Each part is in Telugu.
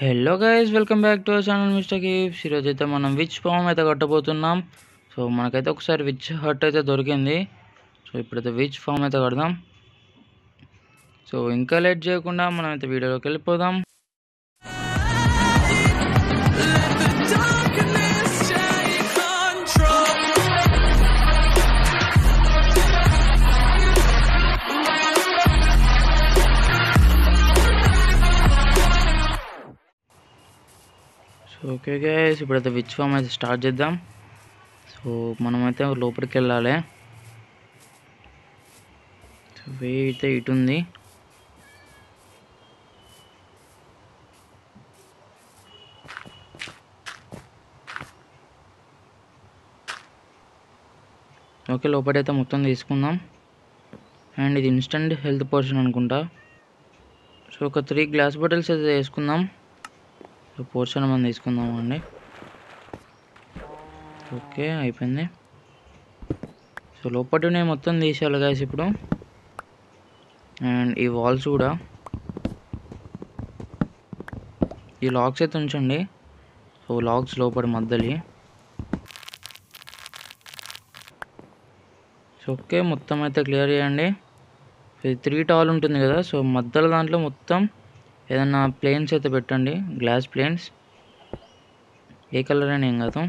Hello guys welcome back to our channel mister gifts ఈరోజు అయితే మనం విచ్ ఫామ్ అయితే కట్టబోతున్నాం? సో మనకైతే ఒకసారి విచ్ హట్ అయితే దొరికింది. సో ఇప్పుడైతే విచ్ ఫామ్ అయితే కడదాం. సో ఇంకా లేట్ చేయకుండా మనం అయితే వీడియోలోకి వెళ్ళిపోదాం. సో ఓకే గైస్ ఇప్పుడైతే విచ్ ఫామ్ అయితే స్టార్ట్ చేద్దాం. సో మనమైతే లోపలికి వెళ్ళాలి. వే అయితే ఇటు ఉంది. ఓకే లోపలైతే మొత్తం తీసుకుందాం. అండ్ ఇది ఇన్స్టంట్ హెల్త్ పోర్షన్ అనుకుంటా. సో ఒక త్రీ గ్లాస్ బాటిల్స్ అయితే వేసుకుందాం సో పోర్షన్ మనం తీసుకుందాం అండి ఓకే అయిపోయింది. సో లోపలనే మొత్తం తీసేయాలి గాయస్ ఇప్పుడు. అండ్ ఈ వాల్స్ కూడా. ఈ లాక్స్ అయితే ఉంచండి. సో లాక్స్ లోపల మధ్యలి. సో ఓకే మొత్తం అయితే క్లియర్ చేయండి. ఇది త్రీ టాల్ ఉంటుంది కదా సో మధ్యలో దాంట్లో మొత్తం ఏదన్నా ప్లేన్స్ అయితే పెట్టండి. గ్లాస్ ప్లేన్స్ ఏ కలర్ అయినా ఏం కాదు.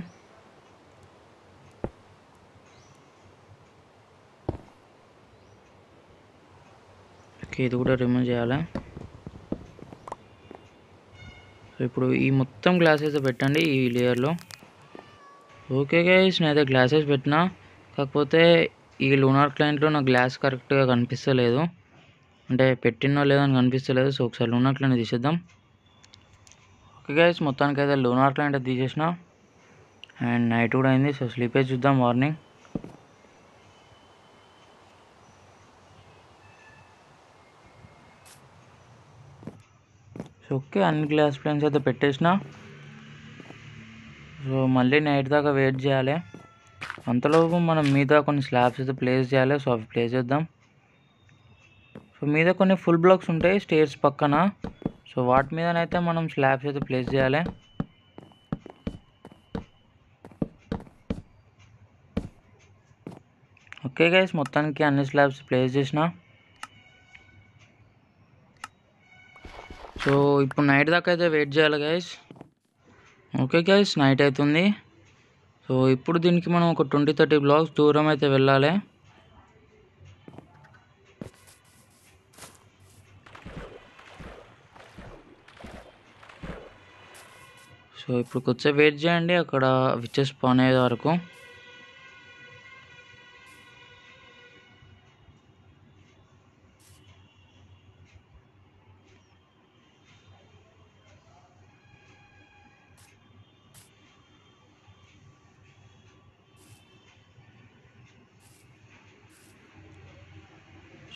ఓకే ఇది కూడా రిమూవ్ చేయాలి? సో ఇప్పుడు ఈ మొత్తం గ్లాసెస్ పెట్టండి ఈ లేయర్లో ఓకే గైస్ నేనైతే గ్లాసెస్ పెట్టినా. కాకపోతే ఈ లూనార్ క్లయింట్లో నా గ్లాస్ కరెక్ట్గా కనిపిస్తలేదు. అంటే పెట్టినో లేదో అని కనిపిస్తలేదు. సో ఒకసారి లూనార్ తీసేద్దాం. ఓకే గైస్ మొత్తానికి అయితే లూనార్ క్లయింట్ తీసేసిన. అండ్ నైట్ కూడా అయింది. సో స్లీపే చూద్దాం మార్నింగ్ సో ఓకే అన్ని గ్లాస్ ప్లేన్స్ అయితే పెట్టేసిన. సో మళ్ళీ నైట్ దాకా వెయిట్ చేయాలి. అంతలోపు మనం మీద కొన్ని స్లాబ్స్ అయితే ప్లేస్ చేయాలి. సో అవి ప్లేస్ చేద్దాం. మీద కొన్ని ఫుల్ బ్లాక్స్ ఉంటాయి స్టేర్స్ పక్కన. సో వాటి మీదనైతే మనం స్లాబ్స్ అయితే ప్లేస్ చేయాలి. ఓకే గైస్ మొత్తానికి అన్ని స్లాబ్స్ ప్లేస్ చేసిన. సో ఇప్పుడు నైట్ దాకా అయితే వెయిట్ చేయాలి గైస్ ఓకే గైస్ నైట్ అవుతుంది. సో ఇప్పుడు దీనికి మనం ఒక ట్వంటీ థర్టీ బ్లాక్స్ దూరం అయితే వెళ్ళాలి. సో ఇప్పుడు కొంచెం వెయిట్ చేయండి. అక్కడ విచెస్ స్పాన్ అయ్యే వరకు.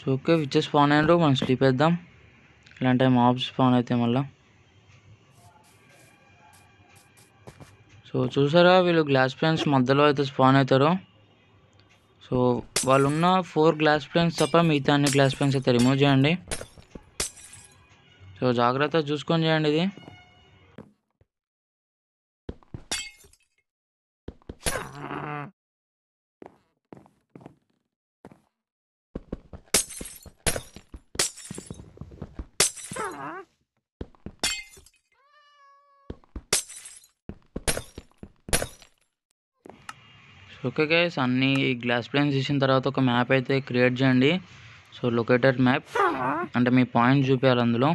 సో ఓకే విచెస్ స్పాన్ అయినారు. మనం స్లీప్ వేద్దాం. ఇలాంటి మాబ్స్ స్పాన్ అయితే మళ్ళీ. సో చూసారా వీళ్ళు గ్లాస్ ప్లేన్స్ మధ్యలో అయితే స్పాన్ అవుతారు? సో వాళ్ళు ఉన్న ఫోర్ గ్లాస్ ప్లేన్స్ తప్ప మిగతా అన్ని గ్లాస్ ప్లేన్స్ అయితే రిమూవ్ చేయండి. సో జాగ్రత్త చూసుకొని చేయండి ఇది. ఓకే గైస్ అన్ని గ్లాస్ ప్లేన్స్ తీసిన తర్వాత ఒక మ్యాప్ అయితే క్రియేట్ చేయండి. సో లొకేటెడ్ మ్యాప్ అంటే మీ పాయింట్ చూపించాలి అందులో.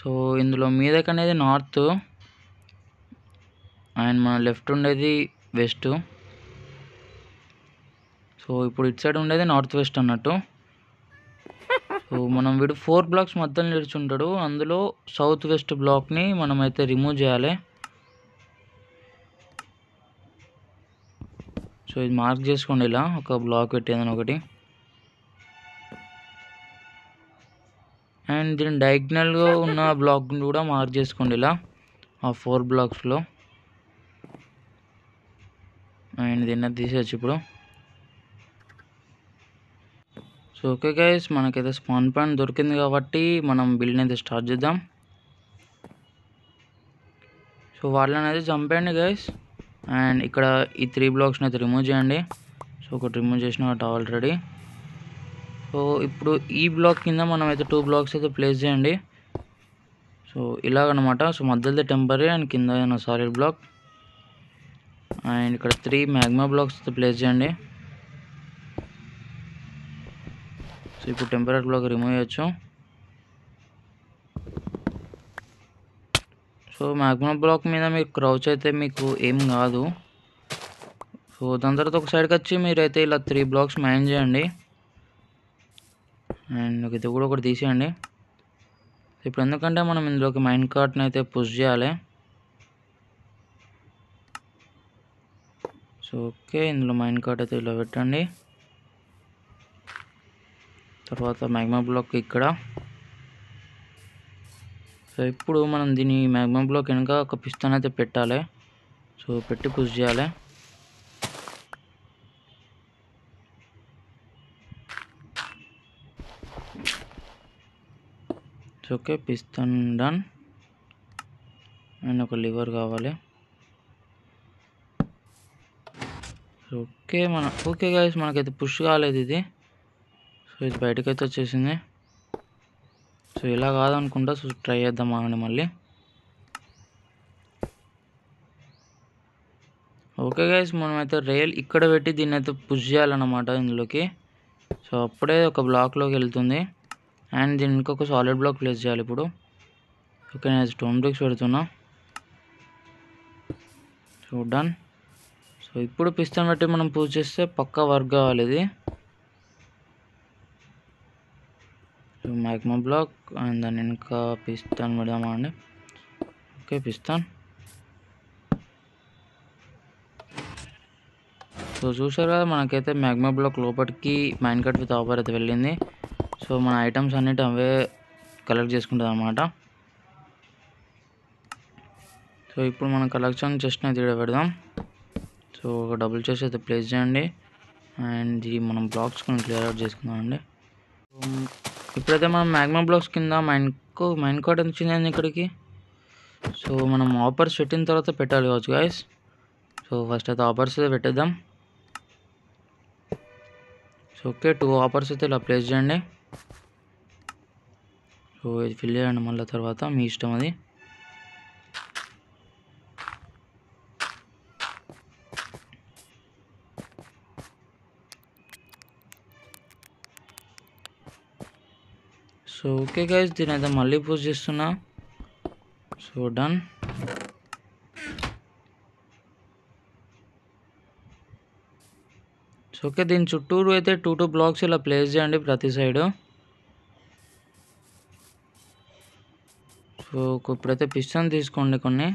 సో ఇందులో మీ దగ్గర అనేది నార్త్ అండ్ మన లెఫ్ట్ ఉండేది వెస్ట్ సో ఇప్పుడు ఇటు సైడ్ ఉండేది నార్త్ వెస్ట్ అన్నట్టు. సో మనం వీడు ఫోర్ బ్లాక్స్ మధ్యలో ఉంటాడు అందులో సౌత్ వెస్ట్ బ్లాక్ని మనం అయితే రిమూవ్ చేయాలి. సో ఇది మార్క్ చేసుకోండి ఇలా. ఒక బ్లాక్ పెట్టేదని ఒకటి. అండ్ దీని డయాగ్నల్గా ఉన్న బ్లాక్ కూడా మార్క్ చేసుకోండి ఇలా. ఆ ఫోర్ బ్లాక్స్లో అండ్ దీన్ని తీసేయచ్చు ఇప్పుడు. సో ఓకే గైస్ మనకైతే స్పాన్ పాయింట్ దొరికింది కాబట్టి మనం బిల్డ్ అయితే స్టార్ట్ చేద్దాం. సో వాళ్ళని అయితే చంపేయండి గైస్. అండ్ ఇక్కడ ఈ త్రీ బ్లాక్స్ని అయితే రిమూవ్ చేయండి. సో ఒకటి రిమూవ్ చేసిన ఆల్రెడీ సో ఇప్పుడు ఈ బ్లాక్ కింద మనం అయితే టూ బ్లాక్స్ అయితే ప్లేస్ చేయండి. సో ఇలాగనమాట. సో మధ్యలో టెంపరీ అండ్ కింద సాలిడ్ బ్లాక్ అండ్ ఇక్కడ త్రీ మ్యాగ్మా బ్లాక్స్ అయితే ప్లేస్ చేయండి. సో ఇప్పుడు టెంపరీ బ్లాక్ రిమూవ్ చేయొచ్చు. సో మ్యాగ్మా బ్లాక్ మీద మీకు క్రౌచ్ అయితే మీకు ఏం కాదు. సో దాని తర్వాత ఒక సైడ్కి వచ్చి మీరైతే ఇలా త్రీ బ్లాక్స్ మైన్ చేయండి. అండ్ ఇది కూడా ఒకటి తీసేయండి. ఇప్పుడు ఎందుకంటే మనం ఇందులోకి మైన్ కార్ట్ని అయితే పుష్ చేయాలి. సో ఓకే ఇందులో మైన్ కార్ట్ అయితే ఇలా పెట్టండి. తర్వాత మ్యాగ్మా బ్లాక్ ఇక్కడ. సో ఇప్పుడు మనం దీని మ్యాగ్మా బ్లాక్ వెనుక ఒక పిస్తాన్ అయితే పెట్టాలి. సో పెట్టి పుష్ చేయాలి. So okay piston done and ఒక లివర్ కావాలి. ఓకే మన ఓకే గాయస్ మనకైతే పుష్ కాలేదు ఇది. సో ఇది బయటకైతే వచ్చేసింది. సో ఇలా కాదనుకుంటా సో ట్రై చేద్దాం ఆగండి మళ్ళీ. ఓకే గైస్ మనమైతే రైల్ ఇక్కడ పెట్టి దీన్ని అయితే పుష్ చేయాలన్నమాట ఇందులోకి. సో అప్పుడే ఒక బ్లాక్లోకి వెళ్తుంది. అండ్ దీని ఇంకొక సాలిడ్ బ్లాక్ ప్లేస్ చేయాలి ఇప్పుడు. ఓకే నేను స్టోన్ బ్రిక్స్ పెడుతున్నా. సో డన్ సో ఇప్పుడు పిస్తన్ బట్టి మనం పూజ చేస్తే పక్కా వర్క్ కావాలి ఇది. సో మ్యాగ్మా బ్లాక్ అండ్ దాని ఇంకా పిస్తాన్ పెడదామా అండి ఓకే పిస్తాన్ సో చూసారు కదా మనకైతే మ్యాగ్మా బ్లాక్ లోపలికి మైన్ కట్ విత్ ఆఫర్ అయితే వెళ్ళింది. సో మన ఐటమ్స్ అన్నిటి అవే కలెక్ట్ చేసుకుంటుంది అనమాట సో ఇప్పుడు మన కలెక్షన్ చెస్ట్ అయితే ఇక్కడ పెడదాం. సో ఒక డబుల్ చెస్ట్ అయితే ప్లేస్ చేయండి. అండ్ ఇది మనం బ్లాక్స్ కొన్ని క్లియర్ అవుట్ చేసుకుందాం అండి ఇప్పుడైతే మనం మ్యాగ్మా బ్లాక్స్ కింద మైన్ కో మైన్ కార్డ్ వచ్చిందండి ఇక్కడికి? సో మనం ఆఫర్స్ పెట్టిన తర్వాత పెట్టాలి కావచ్చు గాయస్ సో ఫస్ట్ అయితే ఆఫర్స్ అయితే పెట్టేద్దాం. సో ఓకే టూ ఆఫర్స్ అయితే ఇలా ప్లేస్ చేయండి. సో ఇది ఫిల్ చేయండి మళ్ళీ తర్వాత మీ ఇష్టం అది. సో ఓకే గైస్ దీని అయితే మళ్ళీ పూజ చేస్తున్నా. సో డన్ సో ఓకే దీని చుట్టూరు అయితే టూ టూ బ్లాక్స్ ఇలా ప్లేస్ చేయండి ప్రతి సైడు సో ఇప్పుడైతే పిస్టన్ తీసుకోండి కొన్ని.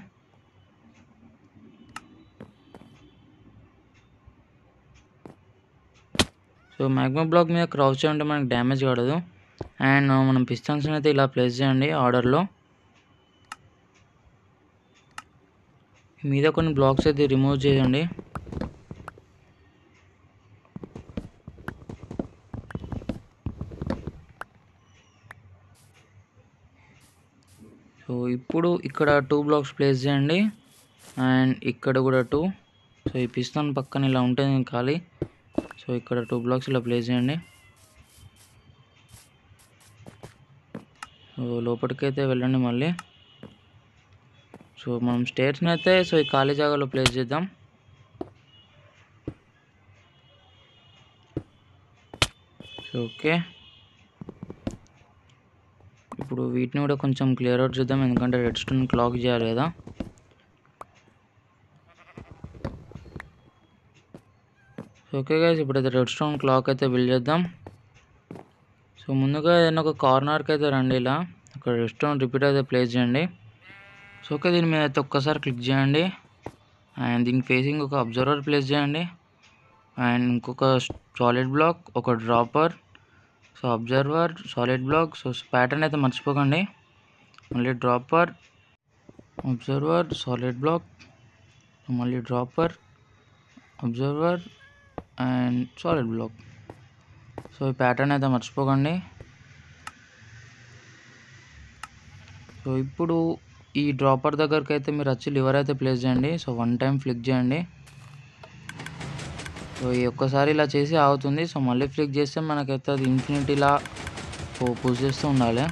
సో మ్యాగ్మా బ్లాక్ మీద క్రాస్ చేయండి మనకి డ్యామేజ్ కాడదు. అండ్ మనం పిస్టన్స్ అయితే ఇలా ప్లేస్ చేయండి ఆర్డర్లో. మీద కొన్ని బ్లాక్స్ అయితే రిమూవ్ చేయండి. సో ఇప్పుడు ఇక్కడ టూ బ్లాక్స్ ప్లేస్ చేయండి. అండ్ ఇక్కడ కూడా టూ సో ఈ పిస్తాన్ పక్కన ఇలా ఉంటుంది ఖాళీ. సో ఇక్కడ టూ బ్లాక్స్ ఇలా ప్లేస్ చేయండి. సో లోపలికైతే వెళ్ళండి మళ్ళీ. సో మనం స్టేట్స్ని అయితే సో ఈ ఖాళీ జాగాలో ప్లేస్ చేద్దాం. So okay. ఇప్పుడు వీటిని కూడా కొంచెం క్లియర్ అవుట్ చేద్దాం ఎందుకంటే రెడ్ స్టోన్ క్లాక్ చేయాలి కదా ఓకే గైస్ ఇప్పుడైతే రెడ్ స్టోన్ క్లాక్ అయితే బిల్డ్ చేద్దాం. సో ముందుగా ఏదైనా ఒక కార్నర్కి అయితే రండి ఇలా. అక్కడ రెస్టారెంట్ రిపీట్ అయితే ప్లేస్ చేయండి. సో ఓకే దీని మీద అయితే ఒక్కసారి క్లిక్ చేయండి. అండ్ దీనికి ఫేసింగ్ ఒక అబ్జర్వర్ ప్లేస్ చేయండి. అండ్ ఇంకొక సాలిడ్ బ్లాక్ ఒక dropper so observer solid block so pattern అయితే మర్చిపోకండి. మళ్ళీ డ్రాపర్ అబ్జర్వర్ సాలిడ్ బ్లాక్ మళ్ళీ dropper observer and solid block so ఈ ప్యాటర్న్ అయితే మర్చిపోకండి. సో ఇప్పుడు ఈ డ్రాపర్ దగ్గరికి అయితే మీరు వచ్చి లివర్ అయితే ప్లేస్ చేయండి. సో వన్ టైం ఫ్లిక్ చేయండి. సో ఈ ఒక్కసారి ఇలా చేసి ఆగుతుంది. సో మళ్ళీ ఫ్లిక్ చేస్తే మనకైతే అది ఇన్ఫినిటీలా పూజ చేస్తూ ఉండాలి.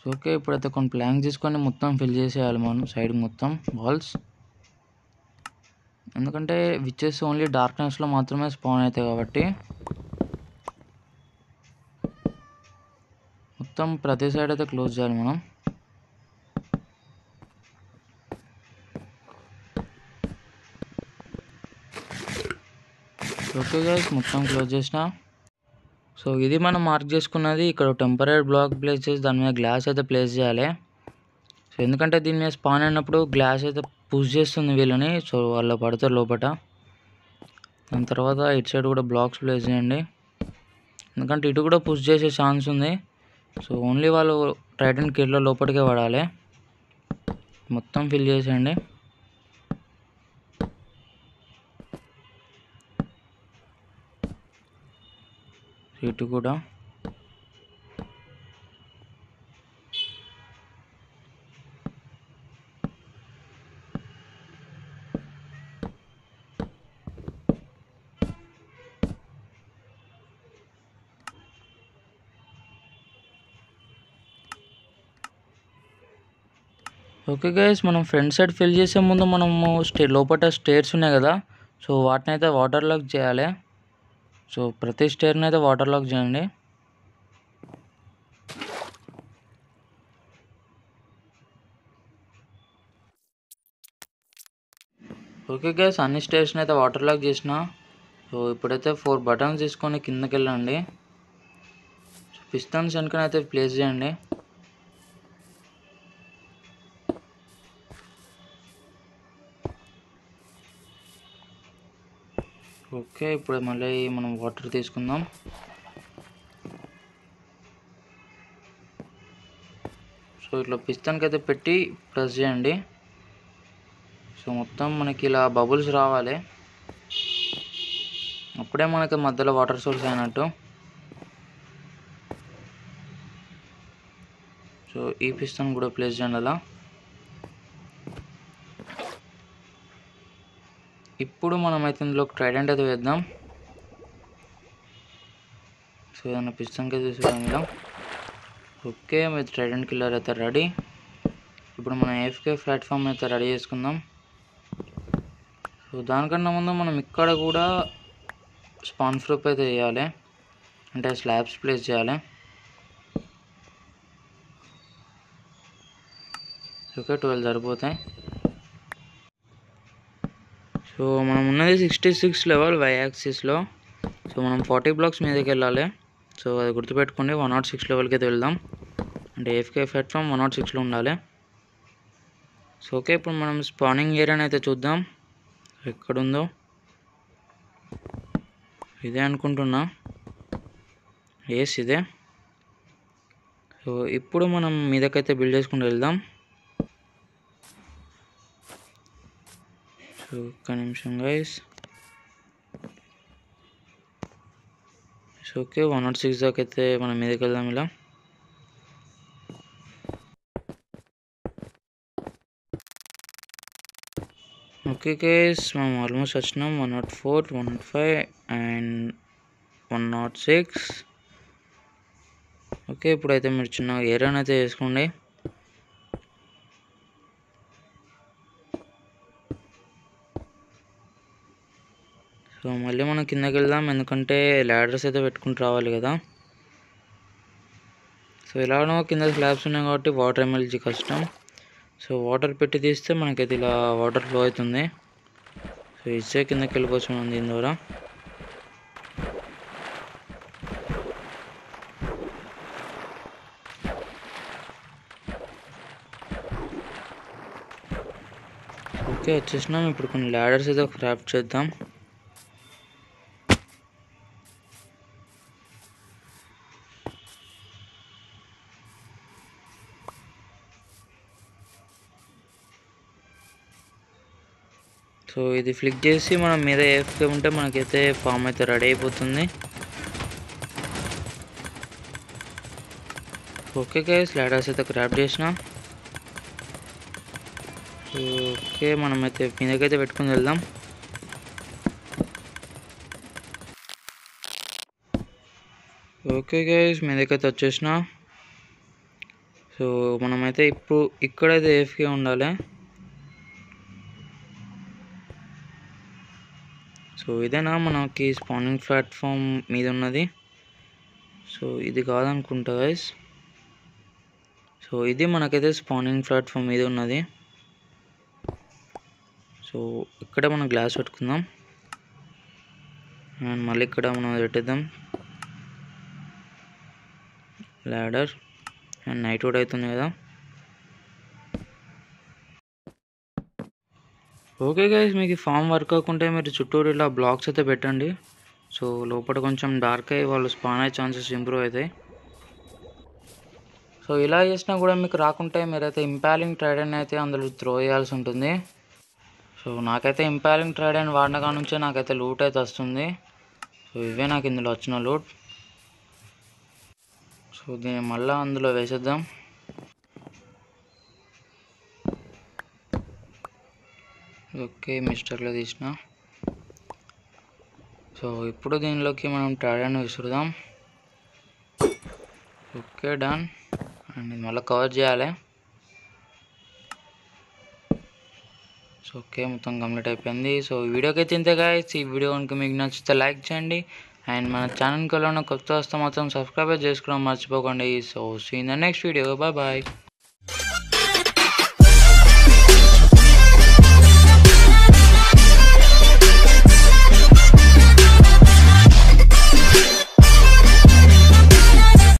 సో ఓకే ఇప్పుడైతే కొన్ని ప్లాంక్ తీసుకొని మొత్తం ఫిల్ చేసేయాలి మనం సైడ్ మొత్తం వాల్స్ ఎందుకంటే విచ్చెస్ ఓన్లీ డార్క్నెస్లో మాత్రమే స్పాన్ అవుతాయి కాబట్టి. మొత్తం ప్రతి సైడ్ అయితే క్లోజ్ చేయాలి మనం. ఓకే గైస్ మొత్తం క్లోజ్ చేసిన. సో ఇది మనం మార్క్ చేసుకున్నది ఇక్కడ టెంపరీ బ్లాక్ ప్లేస్ చేసి దాని మీద గ్లాస్ అయితే ప్లేస్ చేయాలి. సో ఎందుకంటే దీని మీద స్పాన్ అయినప్పుడు గ్లాస్ అయితే పుష్ చేస్తుంది వీళ్ళని. సో వాళ్ళు పడతారు లోపల దాని తర్వాత ఇటు సైడ్ కూడా బ్లాక్స్ ప్లేస్ చేయండి. ఎందుకంటే ఇటు కూడా పుష్ చేసే ఛాన్స్ ఉంది. సో ఓన్లీ వాళ్ళు టైటన్ కిట్లో లోపలికే పడాలి. మొత్తం ఫిల్ చేసేయండి. ఇటు కూడా. ఓకే గైస్ మనం ఫ్రంట్ సైడ్ ఫిల్ చేసే ముందు మనము స్టే లోపల స్టేర్స్ ఉన్నాయి కదా సో వాటిని అయితే వాటర్ లాక్ చేయాలి. సో ప్రతి స్టేర్ని అయితే వాటర్ లాక్ చేయండి. ఓకే గైస్ అన్ని స్టేర్స్ని అయితే వాటర్ లాక్ చేసిన. సో ఇప్పుడైతే ఫోర్ బటన్స్ తీసుకొని కిందకి వెళ్ళండి. పిస్టన్స్ వెనుకనైతే అయితే ప్లేస్ చేయండి. ఓకే ఇప్పుడు మళ్ళీ మనం వాటర్ తీసుకుందాం. సో ఇట్లా పిస్తానికి అయితే పెట్టి ప్రెస్ చేయండి. సో మొత్తం మనకి ఇలా బబుల్స్ రావాలి. అప్పుడే మనకి మధ్యలో వాటర్ సోర్స్ అయినట్టు. సో ఈ పిస్తాన్ కూడా ప్లేస్ చేయండి అలా. ఇప్పుడు మనం అయితే ఇందులో ట్రైడెంట్ అయితే వేద్దాం. సో ఏదైనా పిస్తానికి అయితే ఇలా ఓకే మీరు ట్రైడెంట్ కిల్లర్ అయితే రెడీ. ఇప్పుడు మనం ఏఫ్కే ప్లాట్ఫామ్ అయితే రెడీ చేసుకుందాం. సో దానికన్నా ముందు మనం ఇక్కడ కూడా స్పాన్ ఫ్రూప్ అయితే చేయాలి అంటే స్లాబ్స్ ప్లేస్ చేయాలి. ఓకే ట్వెల్వ్ సరిపోతాయి. సో మనం ఉన్నది సిక్స్టీ సిక్స్ లెవెల్ వై యాక్సిస్లో సో మనం ఫార్టీ బ్లాక్స్ మీదకి వెళ్ళాలి. సో అది గుర్తుపెట్టుకోండి వన్ నాట్ సిక్స్ లెవెల్కి అయితే వెళ్దాం. అంటే ఎఫ్కే ప్లాట్ఫామ్ వన్ నాట్ సిక్స్లో ఉండాలి. సో ఓకే ఇప్పుడు మనం స్పానింగ్ ఏరియాని అయితే చూద్దాం. ఎక్కడుందో. ఇదే అనుకుంటున్నా. ఎస్ ఇదే. సో ఇప్పుడు మనం మీదకైతే బిల్డ్ చేసుకుంటూ వెళ్దాం. సో ఒక్క నిమిషం guys so okay one nought six దాకా అయితే మనం మీదకి వెళ్దాం ఇలా. ఓకే గైస్ మనం ఆల్మోస్ట్ వచ్చినాం. One nought four one nought five and one nought six okay ఇప్పుడైతే మీరు చిన్న ఏరియాని అయితే వేసుకోండి. కిందకి వెళ్దాం ఎందుకంటే ల్యాడర్స్ అయితే పెట్టుకుంటూ రావాలి కదా. సో ఎలాగో కింద స్లాబ్స్ ఉన్నాయి కాబట్టి వాటర్ ఎమర్జీ కష్టం. సో వాటర్ పెట్టి తీస్తే మనకైతే ఇలా వాటర్ ఫ్లో అవుతుంది. సో ఇచ్చే కిందకి వెళ్ళిపోవచ్చు మనం దీని ద్వారా. ఓకే వచ్చేసినాం. ఇప్పుడు కొన్ని ల్యాడర్స్ అయితే క్రాఫ్ట్ చేద్దాం. సో ఇది ఫ్లిక్ చేసి మనం మీద ఏఫ్కే ఉంటే మనకైతే ఫామ్ అయితే రెడీ అయిపోతుంది. ఓకే గైస్ లాడర్స్ అయితే క్రాప్ చేసిన. ఓకే మనమైతే మీదకైతే పెట్టుకుని వెళ్దాం. ఓకే గైస్ మీదకైతే వచ్చేసిన. సో మనమైతే ఇప్పుడు ఇక్కడైతే ఏఫ్కే ఉండాలి. సో ఇదేనా మనకి స్పానింగ్ ప్లాట్ఫామ్ మీద ఉన్నది సో ఇది కాదనుకుంటా గైస్ సో ఇది మనకైతే స్పానింగ్ ప్లాట్ఫామ్ మీద ఉన్నది సో ఇక్కడ మనం గ్లాస్ పెట్టుకుందాం. అండ్ మళ్ళీ ఇక్కడ మనం పెట్టేద్దాం. ల్యాడర్ అండ్ నైట్ కూడా అవుతుంది కదా. ఓకే గైస్ మీకు ఫామ్ వర్క్ అవ్వకుంటే మీరు చుట్టూరు ఇలా బ్లాక్స్ అయితే పెట్టండి. సో లోపల కొంచెం డార్క్ అయ్యి వాళ్ళు స్పాన్ అయ్యే ఛాన్సెస్ ఇంప్రూవ్ అవుతాయి. సో ఇలా చేసినా కూడా మీకు రాకుంటే మీరైతే ఇంపాలింగ్ ట్రైడన్ అయితే అందులో త్రో చేయాల్సి ఉంటుంది. సో నాకైతే ఇంపాలింగ్ ట్రైడన్ వాడిన కాడ నుంచే నాకైతే లూట్ అయితే వస్తుంది. సో ఇవే నాకు ఇందులో వచ్చిన లూట్ సో దీన్ని మళ్ళీ అందులో వేసేద్దాం. ఓకే మిస్టర్లో తీసిన. సో ఇప్పుడు దీనిలోకి మనం టాడాను విసురుదాం. Okay done. అండ్ ఇది మళ్ళీ కవర్ చేయాలి. సో ఓకే మొత్తం కంప్లీట్ అయిపోయింది. సో వీడియోకి అయితే ఇంతే గాయస్ ఈ వీడియో కనుక మీకు నచ్చితే లైక్ చేయండి. అండ్ మన ఛానల్కి వెళ్ళిన కొత్త వస్తే మాత్రం సబ్స్క్రైబ్ చేసుకోవడం మర్చిపోకండి. So see in the next video bye bye